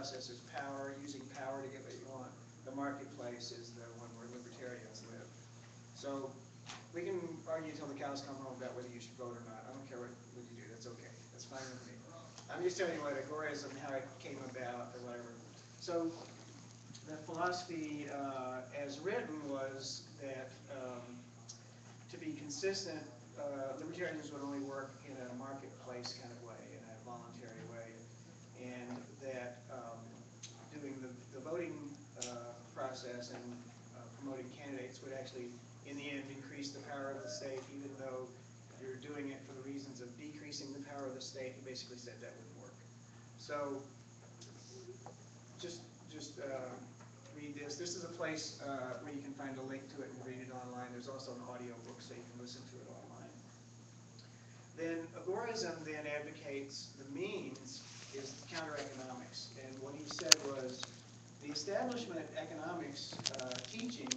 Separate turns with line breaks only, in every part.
process is power, using power to get what you want. The marketplace is the one where libertarians live. So we can argue until the cows come home about whether you should vote or not. I don't care what, what you do, that's okay, that's fine with me. I'm just telling you what agorism, how it came about or whatever. So the philosophy uh, as written was that um, to be consistent, uh, libertarians would only work in a marketplace kind of way, in a voluntary way, and that um, doing the, the voting uh, process and uh, promoting candidates would actually, in the end, increase the power of the state, even though you're doing it for the reasons of decreasing the power of the state. He basically said that wouldn't work. So, just just uh, read this. This is a place uh, where you can find a link to it and read it online. There's also an audio book so you can listen to it online. Then agorism then advocates the means is counter economics. And what he said was the establishment of economics uh, teaching,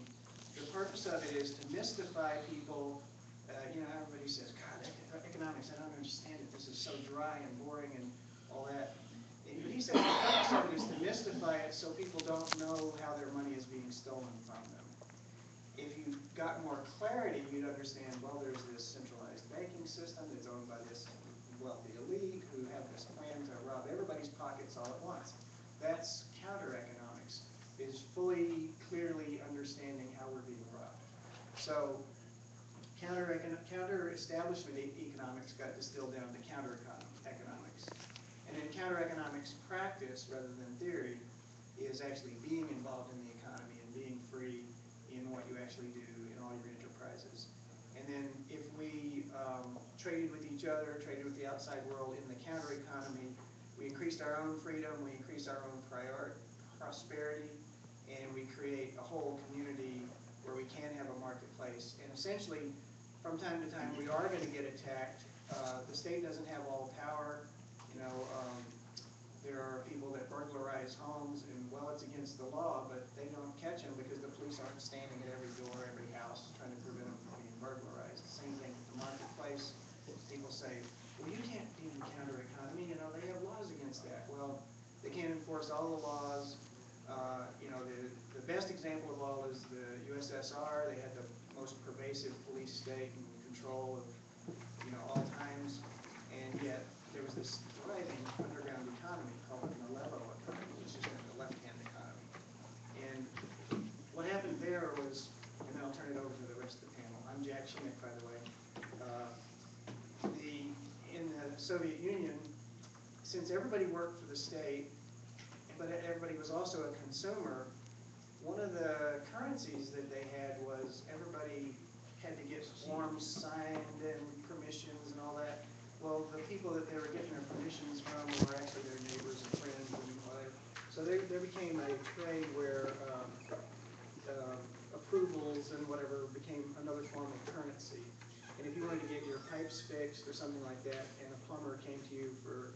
the purpose of it is to mystify people. Uh, you know, everybody says, God, economics, I don't understand it. This is so dry and boring and all that. And he said the purpose of it is to mystify it so people don't know how their money is being stolen from them. If you got more clarity, you'd understand, well, there's this centralized banking system that's owned by this wealthy elite who have this plan to rob everybody's pockets all at once. That's counter economics, is fully, clearly understanding how we're being robbed. So counter, counter establishment economics got distilled down to counter economics. And then counter economics practice, rather than theory, is actually being involved in the economy and being free in what you actually do in all your enterprises. And then if we um, traded with each other, traded with the outside world in the counter economy, we increased our own freedom, we increased our own prior prosperity, and we create a whole community where we can have a marketplace. And essentially, from time to time, we are going to get attacked. Uh, the state doesn't have all power. You know, um, there are people that burglarize homes, and well, it's against the law, but they don't catch them because the police aren't standing at every door, every house, trying to prevent them from being burglarized. The Same thing with the marketplace. People say, well, you can't the counter economy, you know, they have laws against that. Well, they can't enforce all the laws. Uh, you know, the, the best example of all is the USSR. They had the most pervasive police state and control of, you know, all times. And yet, there was this thriving underground economy called the Nalevo economy, which is the left-hand economy. And what happened there was, and then I'll turn it over to the rest of the panel. I'm Jack Schmidt, by the way. Uh, the, in the Soviet Union, since everybody worked for the state, but everybody was also a consumer, one of the currencies that they had was everybody had to get forms signed and permissions and all that. Well, the people that they were getting their permissions from were actually their neighbors and friends and whatever. So there, there became a trade where um, um, approvals and whatever became another form of currency. And if you wanted to get your pipes fixed or something like that, and a plumber came to you for